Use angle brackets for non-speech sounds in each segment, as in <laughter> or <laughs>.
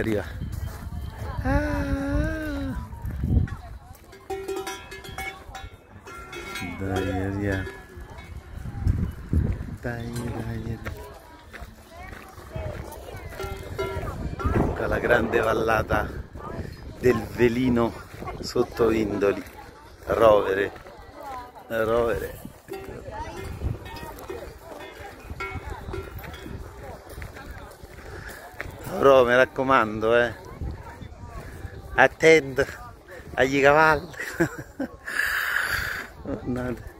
Arriva. Ah. Dai, arriva. Dai, dai, dai. Ecco la grande vallata del velino sotto Indoli. Rovere. Rovere. Però mi raccomando, eh. Attento agli cavalli. <laughs> Guardate.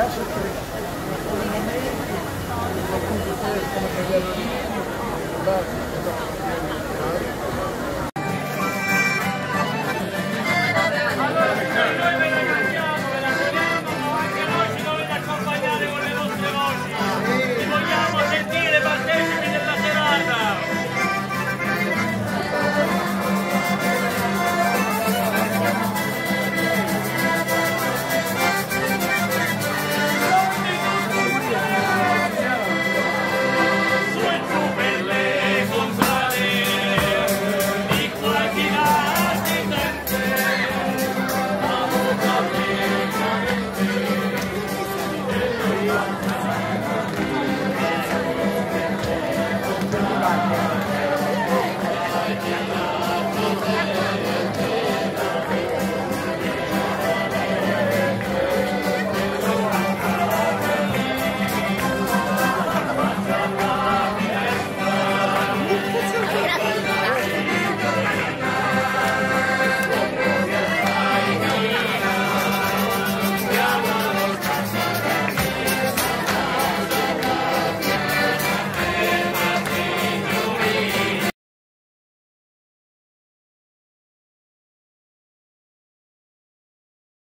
That's